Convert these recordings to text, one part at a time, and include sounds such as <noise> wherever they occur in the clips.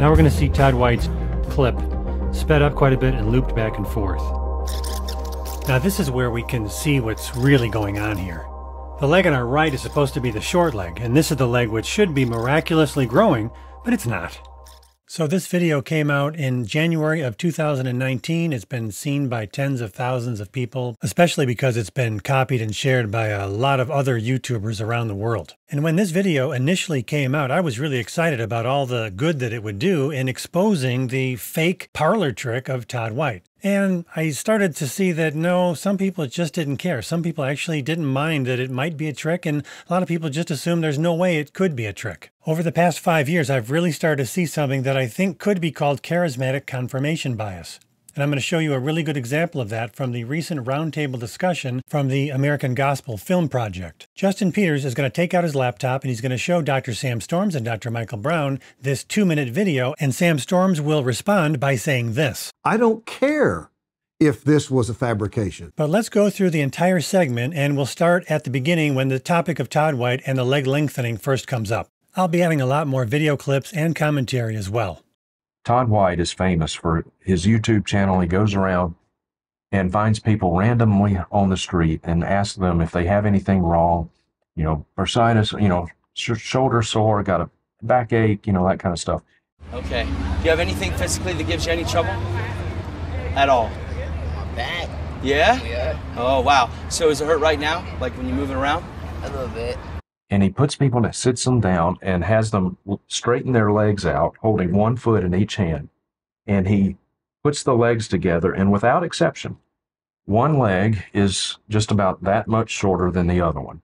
Now we're going to see Todd White's clip sped up quite a bit and looped back and forth. Now this is where we can see what's really going on here. The leg on our right is supposed to be the short leg, and this is the leg which should be miraculously growing, but it's not. So this video came out in January of 2019. It's been seen by tens of thousands of people, especially because it's been copied and shared by a lot of other YouTubers around the world. And when this video initially came out, I was really excited about all the good that it would do in exposing the fake parlor trick of Todd White. And I started to see that no, some people just didn't care. Some people actually didn't mind that it might be a trick, and a lot of people just assumed there's no way it could be a trick. Over the past five years, I've really started to see something that I think could be called charismatic confirmation bias. And I'm going to show you a really good example of that from the recent roundtable discussion from the American Gospel Film Project. Justin Peters is going to take out his laptop and he's going to show Dr. Sam Storms and Dr. Michael Brown this two minute video, and Sam Storms will respond by saying this I don't care if this was a fabrication. But let's go through the entire segment and we'll start at the beginning when the topic of Todd White and the leg lengthening first comes up. I'll be adding a lot more video clips and commentary as well. Todd White is famous for his YouTube channel. He goes around and finds people randomly on the street and asks them if they have anything wrong, you know, bursitis, you know, sh- shoulder sore, got a backache, you know, that kind of stuff. Okay. Do you have anything physically that gives you any trouble? At all? Back. Yeah? Yeah. Oh, wow. So is it hurt right now? Like when you're moving around? A little bit. And he puts people and sits them down and has them straighten their legs out, holding one foot in each hand. And he puts the legs together, and without exception, one leg is just about that much shorter than the other one.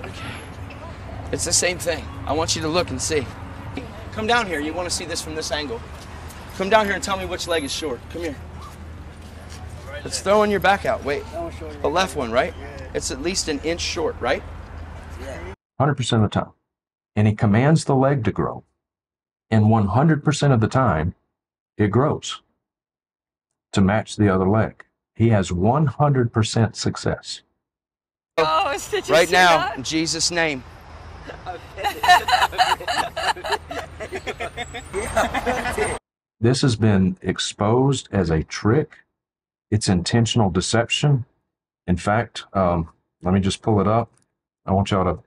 Okay. It's the same thing. I want you to look and see. Come down here. You want to see this from this angle. Come down here and tell me which leg is short. Come here. It's throwing your back out. Wait. The left one, right? It's at least an inch short, right? 100% of the time. And he commands the leg to grow. And 100% of the time, it grows to match the other leg. He has 100% success. Oh, did you Right see now, that? in Jesus' name. <laughs> This has been exposed as a trick. It's intentional deception. In fact, um, let me just pull it up. I want y'all to I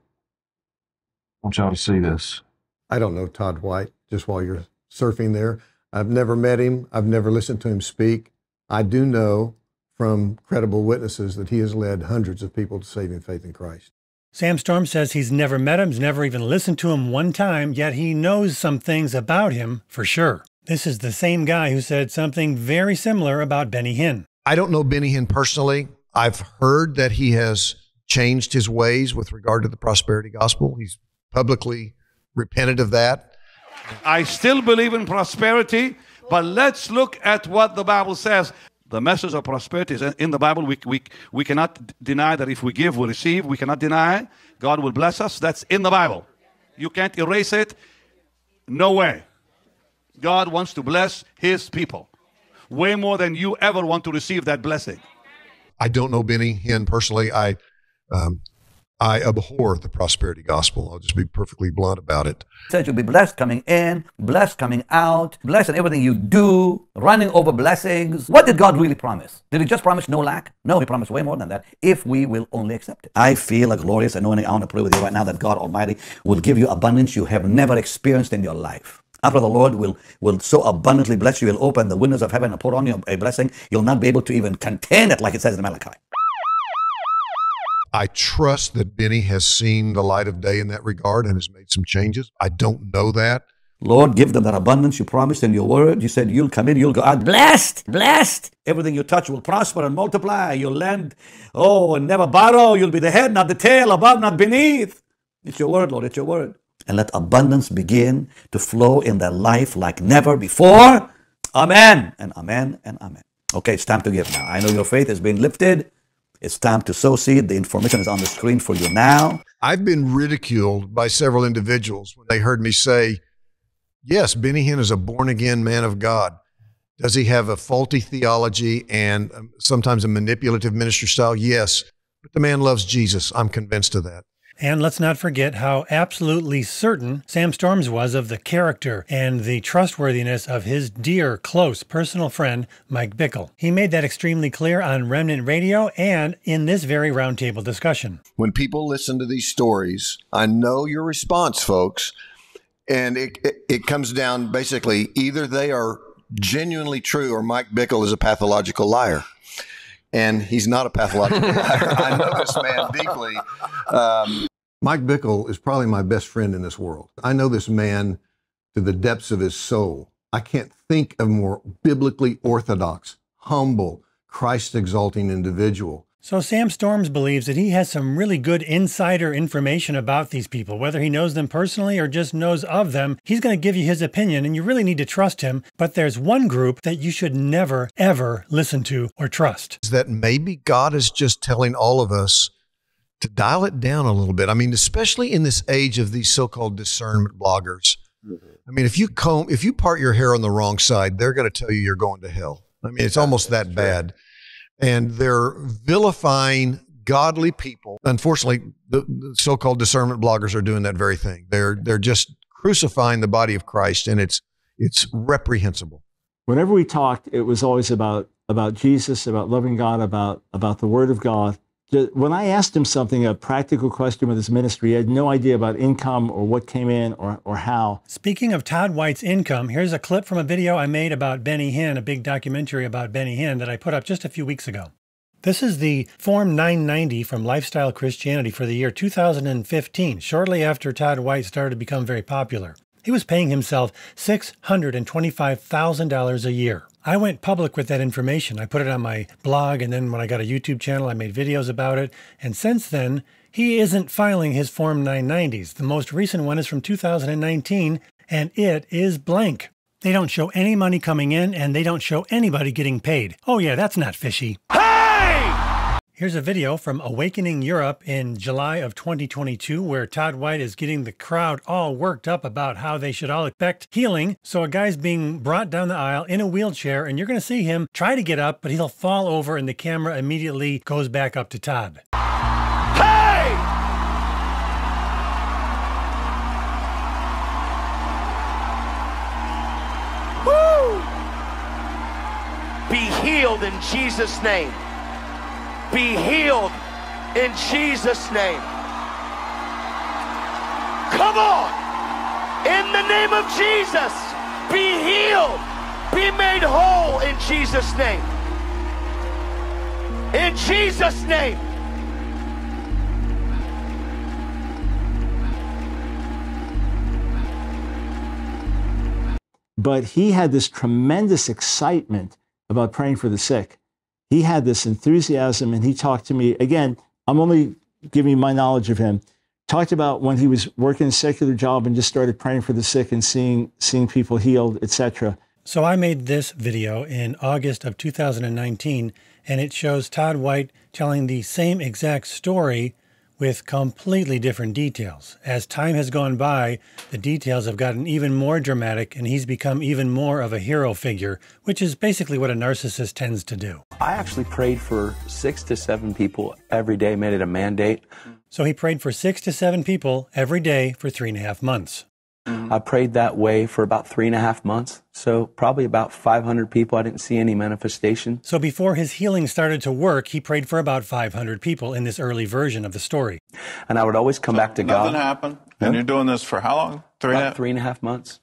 want y'all to see this. I don't know Todd White, just while you're surfing there. I've never met him. I've never listened to him speak. I do know from credible witnesses that he has led hundreds of people to saving faith in Christ. Sam Storm says he's never met him, he's never even listened to him one time, yet he knows some things about him for sure. This is the same guy who said something very similar about Benny Hinn. I don't know Benny Hinn personally. I've heard that he has changed his ways with regard to the prosperity gospel. He's publicly repented of that. I still believe in prosperity, but let's look at what the Bible says. The message of prosperity is in the Bible. We, we, we cannot deny that if we give, we receive. We cannot deny God will bless us. That's in the Bible. You can't erase it. No way. God wants to bless his people way more than you ever want to receive that blessing. I don't know Benny Hinn personally. I um, I abhor the prosperity gospel. I'll just be perfectly blunt about it. said you'll be blessed coming in, blessed coming out, blessed in everything you do, running over blessings. What did God really promise? Did He just promise no lack? No, He promised way more than that if we will only accept it. I feel a glorious anointing. I want to pray with you right now that God Almighty will give you abundance you have never experienced in your life. After the Lord will, will so abundantly bless you, He'll open the windows of heaven and pour on you a blessing. You'll not be able to even contain it like it says in Malachi. I trust that Benny has seen the light of day in that regard and has made some changes. I don't know that. Lord, give them that abundance you promised in your word. You said you'll come in, you'll go out blessed, blessed. Everything you touch will prosper and multiply. You'll lend, oh, and never borrow. You'll be the head, not the tail, above, not beneath. It's your word, Lord, it's your word. And let abundance begin to flow in their life like never before. Amen and amen and amen. Okay, it's time to give now. I know your faith has been lifted. It's time to sow seed. The information is on the screen for you now. I've been ridiculed by several individuals when they heard me say, Yes, Benny Hinn is a born again man of God. Does he have a faulty theology and um, sometimes a manipulative minister style? Yes. But the man loves Jesus. I'm convinced of that. And let's not forget how absolutely certain Sam Storms was of the character and the trustworthiness of his dear, close personal friend, Mike Bickle. He made that extremely clear on Remnant Radio and in this very roundtable discussion. When people listen to these stories, I know your response, folks, and it, it, it comes down basically either they are genuinely true or Mike Bickle is a pathological liar. And he's not a pathological <laughs> liar. I know this man deeply. Um, Mike Bickle is probably my best friend in this world. I know this man to the depths of his soul. I can't think of a more biblically orthodox, humble, Christ exalting individual. So Sam Storms believes that he has some really good insider information about these people. Whether he knows them personally or just knows of them, he's going to give you his opinion and you really need to trust him. But there's one group that you should never, ever listen to or trust. is that maybe God is just telling all of us to dial it down a little bit. I mean, especially in this age of these so-called discernment bloggers. Mm-hmm. I mean, if you comb, if you part your hair on the wrong side, they're going to tell you you're going to hell. I mean, it's almost that bad. And they're vilifying godly people. Unfortunately, the, the so-called discernment bloggers are doing that very thing. They're they're just crucifying the body of Christ, and it's it's reprehensible. whenever we talked, it was always about about Jesus, about loving God, about about the Word of God. When I asked him something, a practical question with his ministry, he had no idea about income or what came in or, or how. Speaking of Todd White's income, here's a clip from a video I made about Benny Hinn, a big documentary about Benny Hinn that I put up just a few weeks ago. This is the Form 990 from Lifestyle Christianity for the year 2015, shortly after Todd White started to become very popular. He was paying himself $625,000 a year. I went public with that information. I put it on my blog, and then when I got a YouTube channel, I made videos about it. And since then, he isn't filing his Form 990s. The most recent one is from 2019, and it is blank. They don't show any money coming in, and they don't show anybody getting paid. Oh, yeah, that's not fishy. Here's a video from Awakening Europe in July of 2022 where Todd White is getting the crowd all worked up about how they should all expect healing. So a guy's being brought down the aisle in a wheelchair and you're going to see him try to get up, but he'll fall over and the camera immediately goes back up to Todd. Hey! Woo! Be healed in Jesus' name. Be healed in Jesus' name. Come on. In the name of Jesus, be healed. Be made whole in Jesus' name. In Jesus' name. But he had this tremendous excitement about praying for the sick. He had this enthusiasm, and he talked to me again. I'm only giving my knowledge of him. Talked about when he was working a secular job and just started praying for the sick and seeing seeing people healed, etc. So I made this video in August of 2019, and it shows Todd White telling the same exact story with completely different details. As time has gone by, the details have gotten even more dramatic, and he's become even more of a hero figure, which is basically what a narcissist tends to do. I actually prayed for six to seven people every day, made it a mandate. So he prayed for six to seven people every day for three and a half months. I mm-hmm. prayed that way for about three and a half months. So probably about 500 people. I didn't see any manifestation. So before his healing started to work, he prayed for about 500 people in this early version of the story. And I would always come back to God. Nothing happened. And you're doing this for how long? Three and a three and a half months.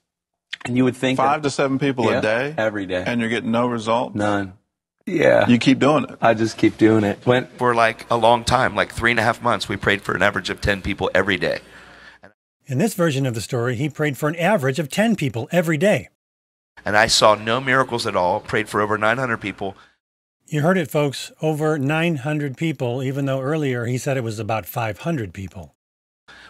And you would think Five that- to seven people Yeah, a day? every day. And you're getting no results? None. Yeah. You keep doing it. I just keep doing it. Went for like a long time, like three and a half months. We prayed for an average of 10 people every day. In this version of the story, he prayed for an average of 10 people every day. And I saw no miracles at all, prayed for over 900 people. You heard it, folks. Over 900 people, even though earlier he said it was about 500 people.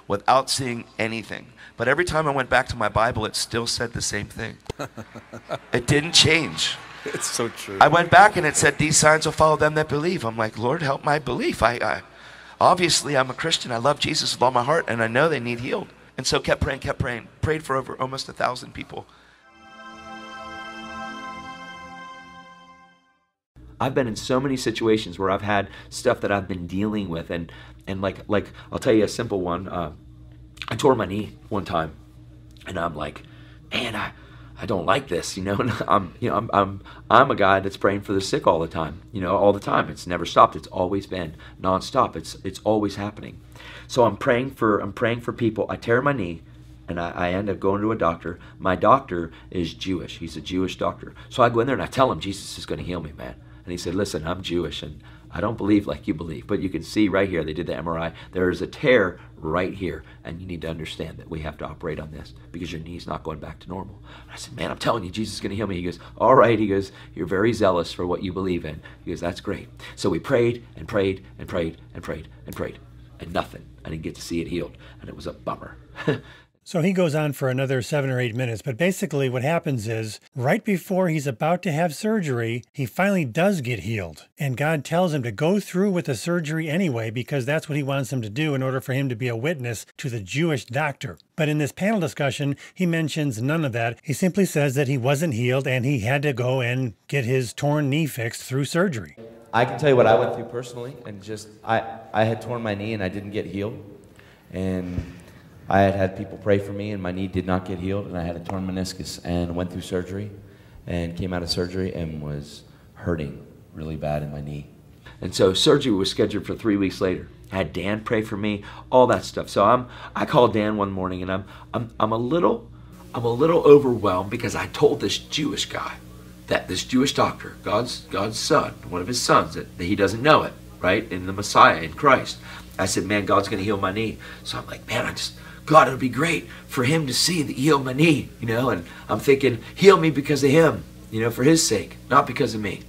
without seeing anything. But every time I went back to my Bible, it still said the same thing. <laughs> it didn't change. It's so true. I went back and it said, These signs will follow them that believe. I'm like, Lord, help my belief. I, I obviously I'm a Christian. I love Jesus with all my heart, and I know they need healed. And so kept praying, kept praying, prayed for over almost a thousand people. I've been in so many situations where I've had stuff that I've been dealing with, and and like like I'll tell you a simple one. Uh, I tore my knee one time, and I'm like, man, I I don't like this, you know. <laughs> And I'm, you know, I'm, I'm, I'm a guy that's praying for the sick all the time, you know, all the time. It's never stopped. It's always been nonstop. It's, it's always happening. So I'm praying for, I'm praying for people. I tear my knee, and I, I end up going to a doctor. My doctor is Jewish. He's a Jewish doctor. So I go in there and I tell him Jesus is going to heal me, man. And he said, listen, I'm Jewish, and I don't believe like you believe, but you can see right here, they did the MRI. There is a tear right here, and you need to understand that we have to operate on this because your knee's not going back to normal. I said, Man, I'm telling you, Jesus is going to heal me. He goes, All right. He goes, You're very zealous for what you believe in. He goes, That's great. So we prayed and prayed and prayed and prayed and prayed, and nothing. I didn't get to see it healed, and it was a bummer. <laughs> So he goes on for another seven or eight minutes, but basically what happens is right before he's about to have surgery, he finally does get healed. And God tells him to go through with the surgery anyway, because that's what he wants him to do in order for him to be a witness to the Jewish doctor. But in this panel discussion, he mentions none of that. He simply says that he wasn't healed and he had to go and get his torn knee fixed through surgery. I can tell you what I went through personally, and just I, I had torn my knee and I didn't get healed. And I had had people pray for me, and my knee did not get healed, and I had a torn meniscus, and went through surgery, and came out of surgery and was hurting really bad in my knee. And so surgery was scheduled for three weeks later. I had Dan pray for me, all that stuff. So I'm I called Dan one morning and I'm I'm I'm a little I'm a little overwhelmed because I told this Jewish guy that this Jewish doctor, God's God's son, one of his sons, that, that he doesn't know it, right? In the Messiah, in Christ. I said, Man, God's gonna heal my knee. So I'm like, man, I just God, it would be great for him to see that heal my knee, you know, and I'm thinking, heal me because of him, you know, for his sake, not because of me.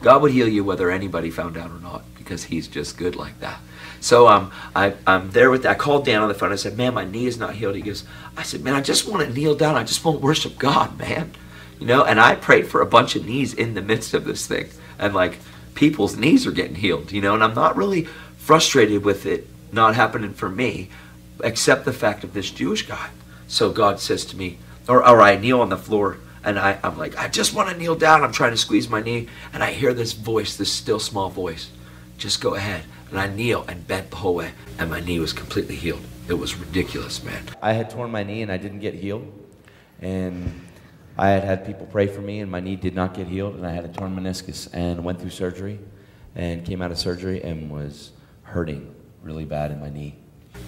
God would heal you whether anybody found out or not because he's just good like that. So um, I, I'm there with, I called Dan on the phone. I said, man, my knee is not healed. He goes, I said, man, I just want to kneel down. I just want to worship God, man. You know, and I prayed for a bunch of knees in the midst of this thing. And like people's knees are getting healed, you know, and I'm not really frustrated with it not happening for me accept the fact of this Jewish guy. So God says to me, or, or I kneel on the floor and I, I'm like, I just want to kneel down. I'm trying to squeeze my knee. And I hear this voice, this still small voice. Just go ahead. And I kneel and bent the whole way. And my knee was completely healed. It was ridiculous, man. I had torn my knee and I didn't get healed. And I had had people pray for me and my knee did not get healed. And I had a torn meniscus and went through surgery and came out of surgery and was hurting really bad in my knee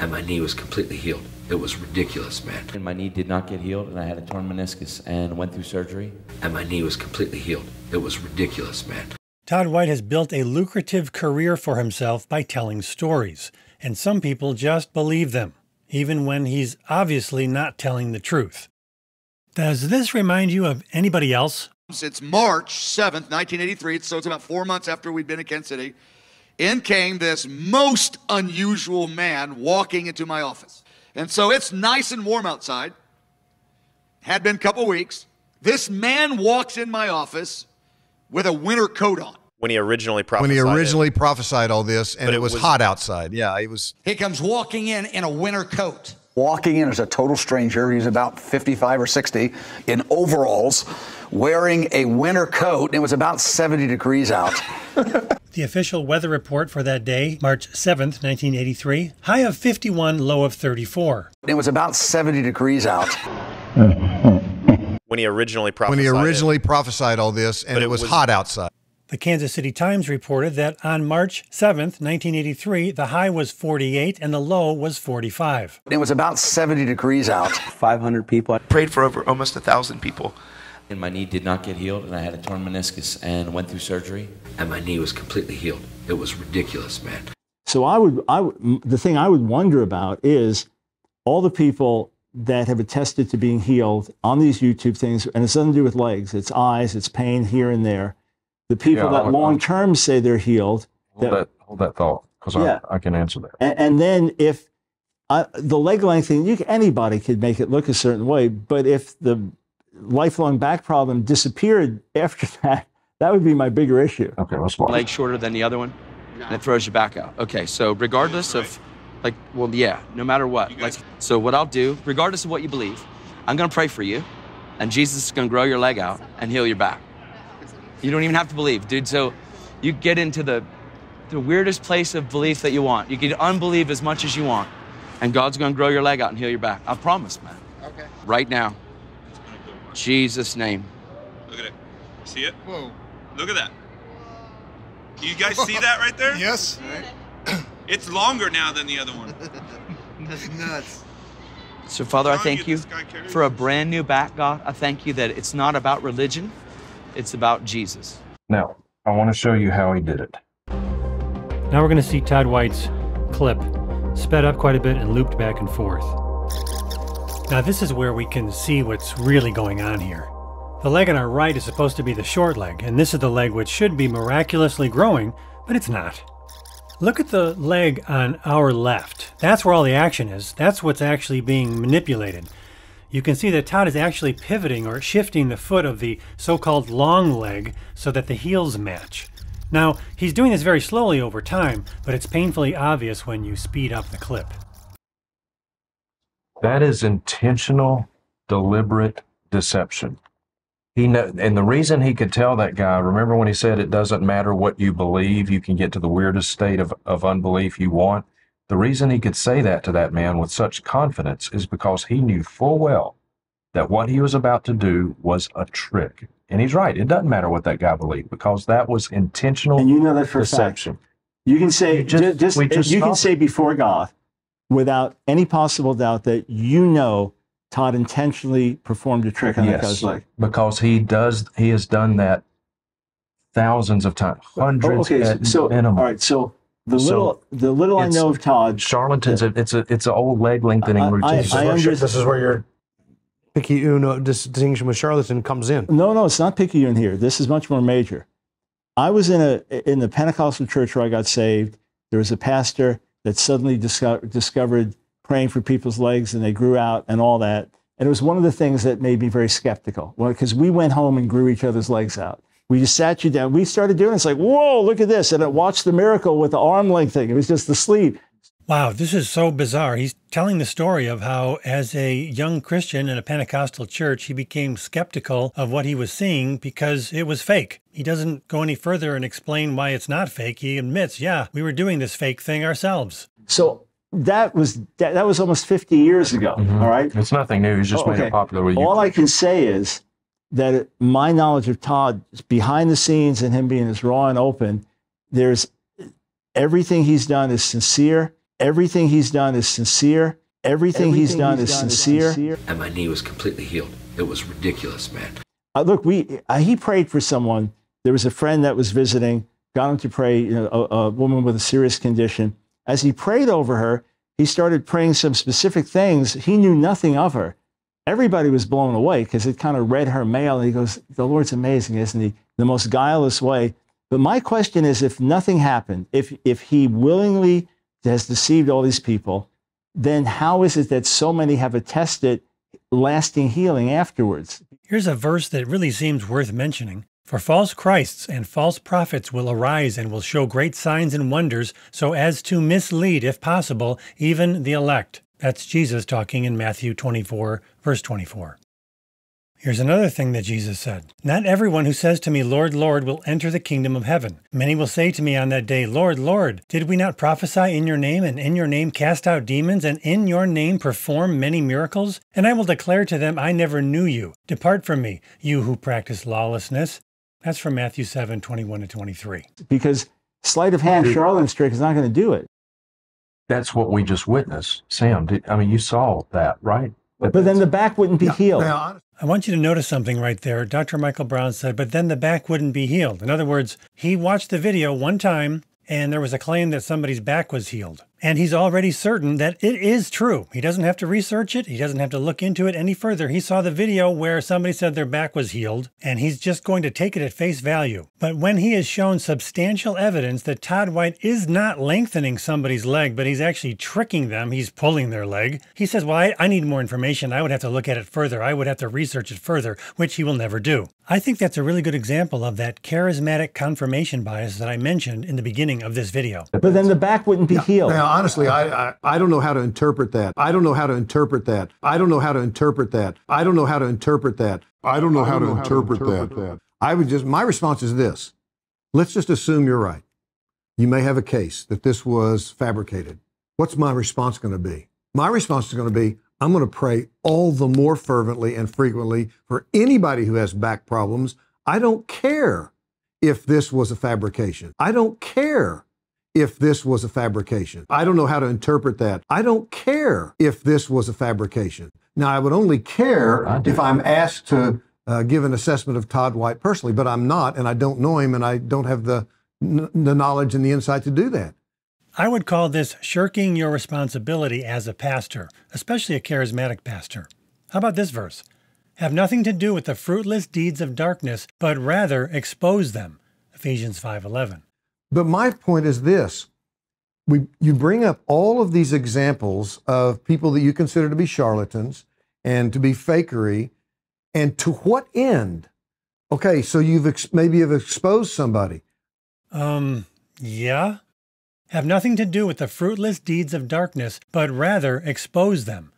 and my knee was completely healed. It was ridiculous, man. And my knee did not get healed, and I had a torn meniscus and went through surgery. And my knee was completely healed. It was ridiculous, man. Todd White has built a lucrative career for himself by telling stories, and some people just believe them, even when he's obviously not telling the truth. Does this remind you of anybody else? It's March 7th, 1983, so it's about four months after we'd been in Kansas City in came this most unusual man walking into my office. And so it's nice and warm outside. Had been a couple weeks. This man walks in my office with a winter coat on. When he originally prophesied. When he originally it. prophesied all this, and it, it was, was- hot outside. Yeah, it was. He comes walking in in a winter coat. Walking in as a total stranger, he's about 55 or 60, in overalls, wearing a winter coat, and it was about 70 degrees out. <laughs> The official weather report for that day, March 7th, 1983, high of 51, low of 34. It was about 70 degrees out. When he originally prophesied. When prophesied. he it. originally prophesied all this, and it, it was, was- hot outside. The Kansas City Times reported that on March 7th, 1983, the high was 48 and the low was 45. It was about 70 degrees out. 500 people. I Prayed for over almost a thousand people. And my knee did not get healed, and I had a torn meniscus and went through surgery. And my knee was completely healed. It was ridiculous, man. So I would, I would, the thing I would wonder about is all the people that have attested to being healed on these YouTube things, and it's nothing to do with legs. It's eyes, it's pain here and there. The people Yeah, that I'll- long term say they're healed. Hold that, hold that thought, because Yeah. I, I can answer that. And, and then if uh, the leg length thing, you, can- anybody could make it look a certain way, but if the lifelong back problem disappeared <laughs> after that, that would be my bigger issue. Okay, let's leg shorter than the other one, and it throws you back out. Okay, so regardless of, like, well, yeah, no matter what. Like, so what I'll do, regardless of what you believe, I'm gonna pray for you, and Jesus is gonna grow your leg out and heal your back. You don't even have to believe, dude. So you get into the the weirdest place of belief that you want. You can unbelieve as much as you want, and God's gonna grow your leg out and heal your back. I promise, man. Okay. Right now. Jesus' name. Look at it. See it? Whoa. Look at that. You guys see that right there? <laughs> Yes. <clears throat> It's longer now than the other one. <laughs> That's nuts. So, Father, I thank you this guy carried. for a brand new back, God. I thank you that it's not about religion, it's about Jesus. Now, I want to show you how he did it. Now we're going to see Todd White's clip sped up quite a bit and looped back and forth. Now, this is where we can see what's really going on here. The leg on our right is supposed to be the short leg, and this is the leg which should be miraculously growing, but it's not. Look at the leg on our left. That's where all the action is. That's what's actually being manipulated. You can see that Todd is actually pivoting or shifting the foot of the so called long leg so that the heels match. Now, he's doing this very slowly over time, but it's painfully obvious when you speed up the clip. That is intentional, deliberate deception. He know, and the reason he could tell that guy, remember when he said it doesn't matter what you believe, you can get to the weirdest state of, of unbelief you want. The reason he could say that to that man with such confidence is because he knew full well that what he was about to do was a trick. And he's right. It doesn't matter what that guy believed because that was intentional And you know that for a fact. deception. You can say just- just, just, you can stopped say before God, without any possible doubt, that you know Todd intentionally performed a trick on that guy's leg. because he does. He has done that thousands of times, oh, hundreds Oh, okay, at so minimum. all right, so the So, little the little I know of Todd, Charlatans. It's a it's an old leg lengthening I- routine. I- This is, I where, under- this is where your picky uno distinction with charlatan comes in. No, no, it's not picky in here. This is much more major. I was in a in the Pentecostal church where I got saved. There was a pastor that suddenly disco- discovered praying for people's legs and they grew out and all that. And it was one of the things that made me very skeptical. Well, because we went home and grew each other's legs out. We just sat you down. We started doing it. It's like, whoa, look at this. And I watched the miracle with the arm length thing. It was just the sleeve. Wow, this is so bizarre. He's telling the story of how, as a young Christian in a Pentecostal church, he became skeptical of what he was seeing because it was fake. He doesn't go any further and explain why it's not fake. He admits, yeah, we were doing this fake thing ourselves. So that was that, that was almost 50 years ago. Mm-hmm. All right. It's nothing new. He's just Oh, made it popular with you. All I can say is that my knowledge of Todd behind the scenes and him being as raw and open, there's everything he's done is sincere. Everything he's done is sincere. Everything, he's done is sincere. And my knee was completely healed. It was ridiculous, man. Uh, look, we uh, he prayed for someone. There was a friend that was visiting, got him to pray. You know, a, a woman with a serious condition. As he prayed over her, he started praying some specific things. He knew nothing of her. Everybody was blown away because it kind of read her mail. And he goes, "The Lord's amazing, isn't he?" The most guileless way. But my question is, if nothing happened, if if he willingly has deceived all these people, then how is it that so many have attested lasting healing afterwards? Here's a verse that really seems worth mentioning. For false Christs and false prophets will arise and will show great signs and wonders, so as to mislead, if possible, even the elect. That's Jesus talking in Matthew 24, verse 24. Here's another thing that Jesus said Not everyone who says to me, Lord, Lord, will enter the kingdom of heaven. Many will say to me on that day, Lord, Lord, did we not prophesy in your name, and in your name cast out demons, and in your name perform many miracles? And I will declare to them, I never knew you. Depart from me, you who practice lawlessness. That's from Matthew 7, 21 to 23. because sleight of hand charlatan's trick is not going to do it. That's what we just witnessed, Sam. Did, I mean, you saw that, right? But then the back wouldn't be healed. I want you to notice something right there. Dr. Michael Brown said, but then the back wouldn't be healed. In other words, he watched the video one time and there was a claim that somebody's back was healed. And he's already certain that it is true. He doesn't have to research it. He doesn't have to look into it any further. He saw the video where somebody said their back was healed, and he's just going to take it at face value. But when he has shown substantial evidence that Todd White is not lengthening somebody's leg, but he's actually tricking them, he's pulling their leg, he says, Well, I, I need more information. I would have to look at it further. I would have to research it further, which he will never do. I think that's a really good example of that charismatic confirmation bias that I mentioned in the beginning of this video. But then the back wouldn't be healed. Now, honestly, I, I, I don't know how to interpret that. I don't know how to interpret that. I don't know how to interpret that. I don't know how to interpret that. I don't know how to interpret that. I would just, my response is this. Let's just assume you're right. You may have a case that this was fabricated. What's my response going to be? My response is going to be, I'm going to pray all the more fervently and frequently for anybody who has back problems. I don't care if this was a fabrication. I don't care if this was a fabrication. I don't know how to interpret that. I don't care if this was a fabrication. Now, I would only care if I'm asked to uh, give an assessment of Todd White personally, but I'm not, and I don't know him, and I don't have the, n- the knowledge and the insight to do that. I would call this shirking your responsibility as a pastor, especially a charismatic pastor. How about this verse? Have nothing to do with the fruitless deeds of darkness, but rather expose them. Ephesians 5:11. But my point is this. We, you bring up all of these examples of people that you consider to be charlatans and to be fakery, and to what end? Okay, so you've ex- maybe have exposed somebody. Um, yeah. Have nothing to do with the fruitless deeds of darkness, but rather expose them.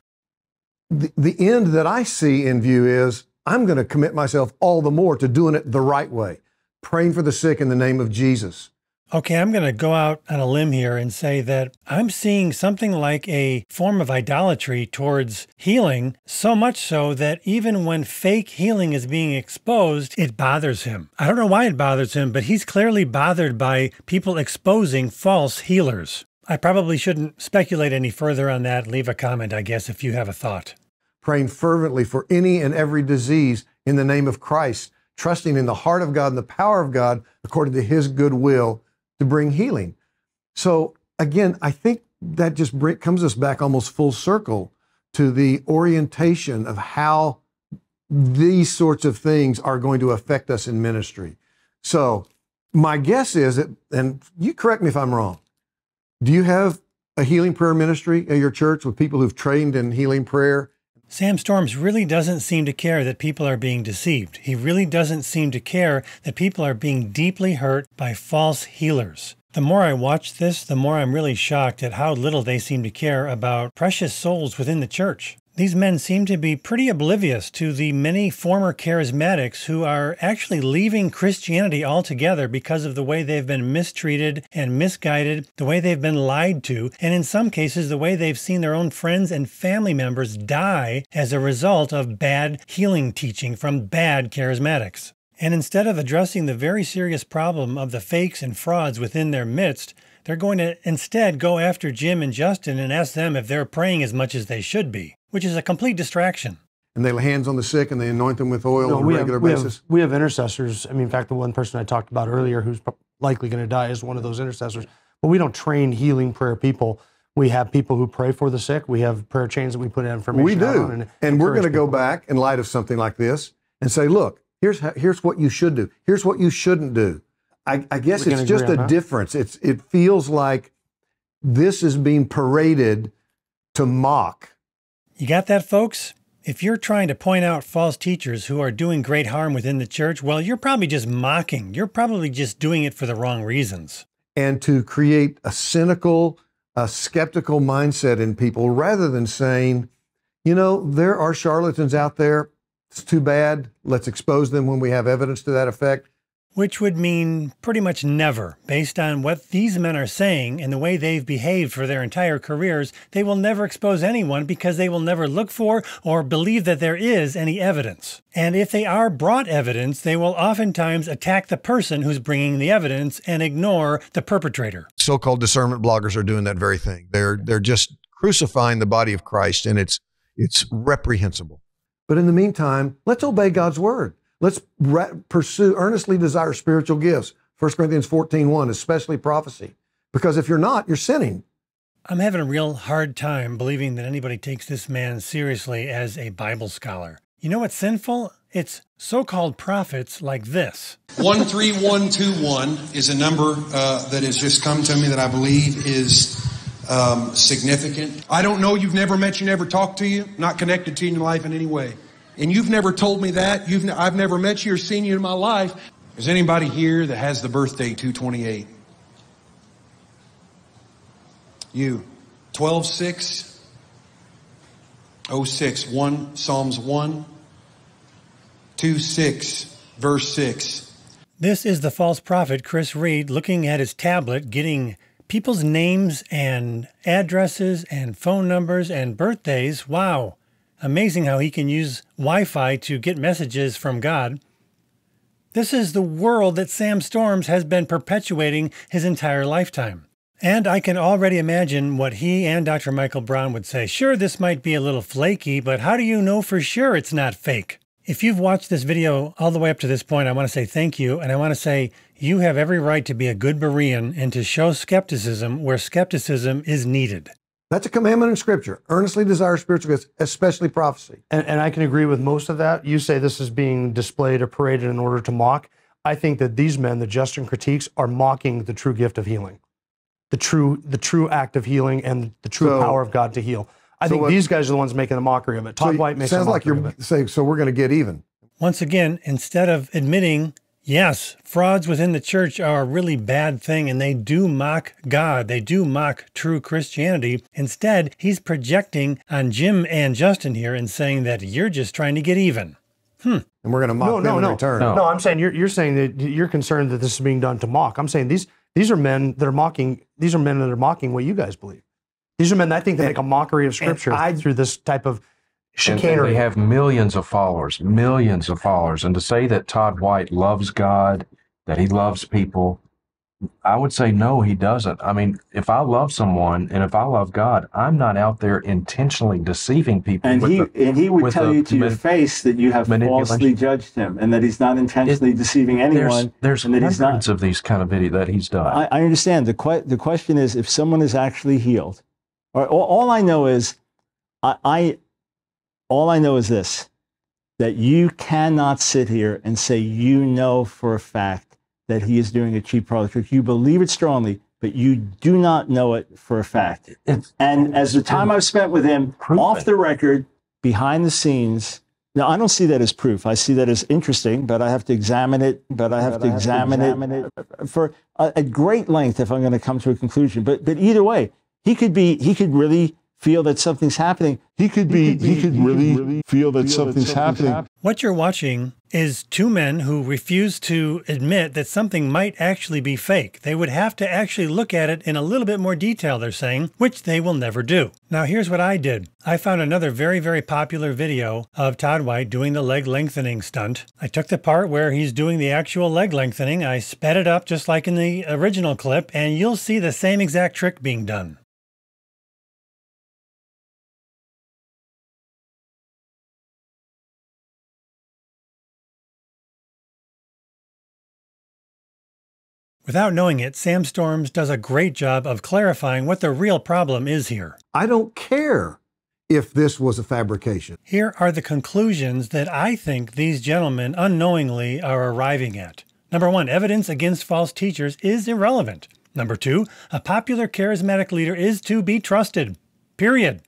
The, the end that I see in view is I'm going to commit myself all the more to doing it the right way, praying for the sick in the name of Jesus. Okay, I'm going to go out on a limb here and say that I'm seeing something like a form of idolatry towards healing, so much so that even when fake healing is being exposed, it bothers him. I don't know why it bothers him, but he's clearly bothered by people exposing false healers. I probably shouldn't speculate any further on that. Leave a comment, I guess, if you have a thought. Praying fervently for any and every disease in the name of Christ, trusting in the heart of God and the power of God according to his good will to bring healing. So again, I think that just comes us back almost full circle to the orientation of how these sorts of things are going to affect us in ministry. So my guess is that, and you correct me if I'm wrong, do you have a healing prayer ministry at your church with people who've trained in healing prayer? Sam Storms really doesn't seem to care that people are being deceived. He really doesn't seem to care that people are being deeply hurt by false healers. The more I watch this, the more I'm really shocked at how little they seem to care about precious souls within the church. These men seem to be pretty oblivious to the many former charismatics who are actually leaving Christianity altogether because of the way they've been mistreated and misguided, the way they've been lied to, and in some cases, the way they've seen their own friends and family members die as a result of bad healing teaching from bad charismatics. And instead of addressing the very serious problem of the fakes and frauds within their midst, they're going to instead go after Jim and Justin and ask them if they're praying as much as they should be, which is a complete distraction. And they lay hands on the sick and they anoint them with oil No, on a we regular have, we basis. Have, we have intercessors. I mean, in fact, the one person I talked about earlier who's likely going to die is one of those intercessors. But we don't train healing prayer people. We have people who pray for the sick. We have prayer chains that we put in information We out do. on And, we're going to go back in light of something like this and say, look, here's, how, here's what you should do. Here's what you shouldn't do. I, I guess We it's just agree a that. difference. It's, it feels like this is being paraded to mock. You got that, folks? If you're trying to point out false teachers who are doing great harm within the church, well, you're probably just mocking. You're probably just doing it for the wrong reasons. and to create a cynical, a skeptical mindset in people rather than saying, you know, there are charlatans out there. It's too bad. Let's expose them when we have evidence to that effect. Which would mean pretty much never. Based on what these men are saying and the way they've behaved for their entire careers, they will never expose anyone because they will never look for or believe that there is any evidence. And if they are brought evidence, they will oftentimes attack the person who's bringing the evidence and ignore the perpetrator. So-called discernment bloggers are doing that very thing. They're they're just crucifying the body of Christ, and it's it's reprehensible. But in the meantime, let's obey God's word. Let's re- pursue, earnestly desire spiritual gifts. 1 Corinthians 14 1, especially prophecy. Because if you're not, you're sinning. I'm having a real hard time believing that anybody takes this man seriously as a Bible scholar. You know what's sinful? It's so called prophets like this. 13121 is a number uh, that has just come to me that I believe is um, significant. I don't know, you've never met you, never talked to you, not connected to you in your life in any way. And you've never told me that. You've ne- I've never met you or seen you in my life. Is anybody here that has the birthday 228? You. 12 6. 06. 1. Psalms 1. 2 6. Verse 6. This is the false prophet Chris Reed looking at his tablet, getting people's names and addresses and phone numbers and birthdays. Wow. Amazing how he can use Wi Fi to get messages from God. This is the world that Sam Storms has been perpetuating his entire lifetime. And I can already imagine what he and Dr. Michael Brown would say. Sure, this might be a little flaky, but how do you know for sure it's not fake? If you've watched this video all the way up to this point, I want to say thank you. And I want to say you have every right to be a good Berean and to show skepticism where skepticism is needed. That's a commandment in Scripture. Earnestly desire spiritual gifts, especially prophecy. And, and I can agree with most of that. You say this is being displayed or paraded in order to mock. I think that these men, the Justin critiques, are mocking the true gift of healing, the true, the true act of healing, and the true So- power of God to heal. I so think what- these guys are the ones making a mockery of it. Todd So White makes sounds a like mockery you're saying, so we're going to get even. Once again, instead of admitting, yes, frauds within the church are a really bad thing and they do mock God, they do mock true Christianity, instead, he's projecting on Jim and Justin here and saying that you're just trying to get even. Hmm. And we're going to mock no, them no, in no. return. No, no, I'm saying you're, you're saying that you're concerned that this is being done to mock. I'm saying these these are men that are mocking. These are men that are mocking what you guys believe. These are men that I think they make a mockery of Scripture through this type of And chicanery. they have millions of followers, millions of followers. And to say that Todd White loves God, that he loves people, I would say no, he doesn't. I mean, if I love someone and if I love God, I'm not out there intentionally deceiving people. And he the- and he would tell you to your face that you have falsely judged him, and that he's not intentionally deceiving anyone. There's, there's and that he's not. of these kind of video that he's done. I, I understand. The que- the question is if someone is actually healed. All, all I know is, I, I all I know is this: that you cannot sit here and say you know for a fact that he is doing a cheap parlor trick. You believe it strongly, but you do not know it for a fact. and as the time I've spent with him off the record, behind the scenes. Now, I don't see that as proof. I see that as interesting, but I have to examine it. But I have to examine, it, for a, at great length if I'm going to come to a conclusion. But but either way, he could be he could really feel that something's happening. He could be he could really really feel that something's happening. What you're watching is two men who refuse to admit that something might actually be fake. They would have to actually look at it in a little bit more detail, they're saying, which they will never do. Now, here's what I did I found another very, very popular video of Todd White doing the leg lengthening stunt. I took the part where he's doing the actual leg lengthening, I sped it up just like in the original clip, and you'll see the same exact trick being done. Without knowing it, Sam Storms does a great job of clarifying what the real problem is here. I don't care if this was a fabrication. Here are the conclusions that I think these gentlemen unknowingly are arriving at. Number one, evidence against false teachers is irrelevant. Number two, a popular charismatic leader is to be trusted. Period.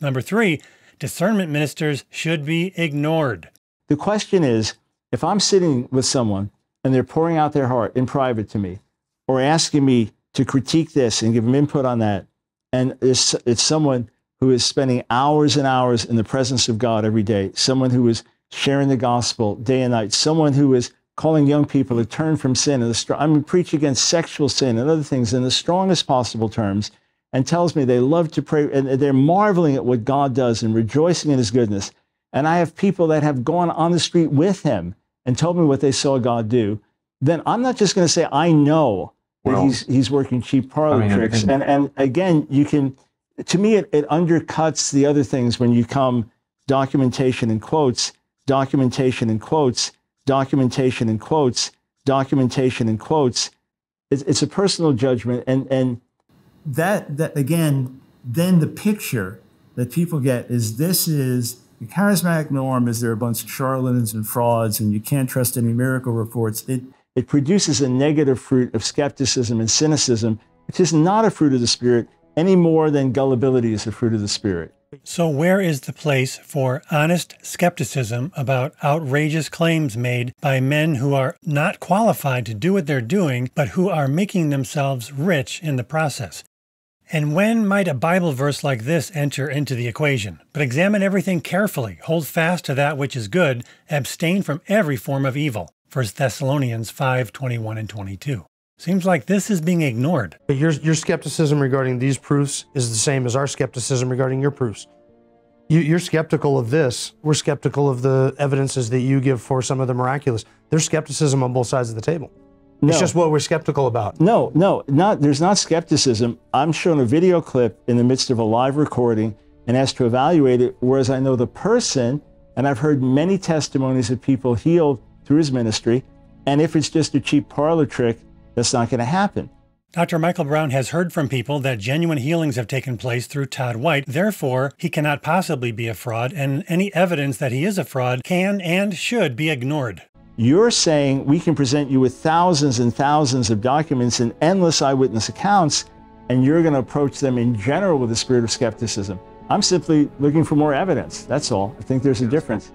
Number three, discernment ministers should be ignored. The question is if I'm sitting with someone and they're pouring out their heart in private to me or asking me to critique this and give them input on that, and it's, it's someone who is spending hours and hours in the presence of God every day, someone who is sharing the gospel day and night, someone who is calling young people to turn from sin and the I mean, preach against sexual sin and other things in the strongest possible terms, and tells me they love to pray and they're marveling at what God does and rejoicing in His goodness. And I have people that have gone on the street with him and told me what they saw God do. Then I'm not just going to say I know Well, he's he's working cheap parlor I mean, tricks. and- And again, you can to me it, it undercuts the other things when you come documentation and quotes, documentation and quotes, documentation and quotes, documentation and quotes. It's, it's a personal judgment, and and that that again, then the picture that people get is this is the charismatic norm is there are a bunch of charlatans and frauds and you can't trust any miracle reports. It it produces a negative fruit of skepticism and cynicism, which is not a fruit of the spirit any more than gullibility is a fruit of the spirit. So, where is the place for honest skepticism about outrageous claims made by men who are not qualified to do what they're doing, but who are making themselves rich in the process? And when might a Bible verse like this enter into the equation? But examine everything carefully, hold fast to that which is good, abstain from every form of evil. 1 Thessalonians 5 21 and 22. Seems like this is being ignored. But your, your skepticism regarding these proofs is the same as our skepticism regarding your proofs. You, you're skeptical of this. We're skeptical of the evidences that you give for some of the miraculous. There's skepticism on both sides of the table. No. It's just what we're skeptical about. No, no, not there's not skepticism. I'm shown a video clip in the midst of a live recording and asked to evaluate it, whereas I know the person, and I've heard many testimonies of people healed through his ministry. And if it's just a cheap parlor trick, that's not going to happen. Dr. Michael Brown has heard from people that genuine healings have taken place through Todd White. Therefore, he cannot possibly be a fraud, and any evidence that he is a fraud can and should be ignored. You're saying we can present you with thousands and thousands of documents and endless eyewitness accounts, and you're going to approach them in general with a spirit of skepticism. I'm simply looking for more evidence. That's all. I think there's a difference.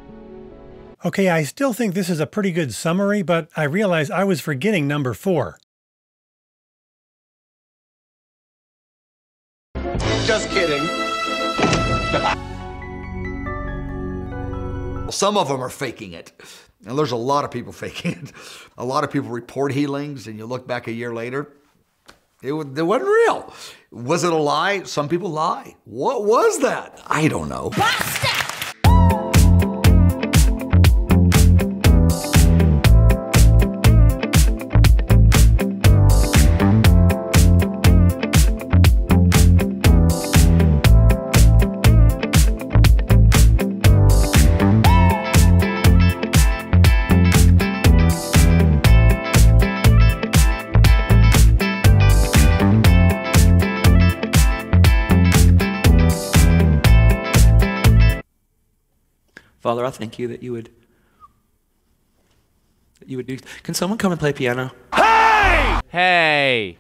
Okay, I still think this is a pretty good summary, but I realize I was forgetting number four. Just kidding. <laughs> Some of them are faking it. And there's a lot of people <laughs> faking it. A lot of people report healings, and you look back a year later, it, it wasn't real. Was it a lie? Some people lie. What was that? I don't know. Father, I thank you that you would that you would do. Can someone come and play piano? Hey! Hey!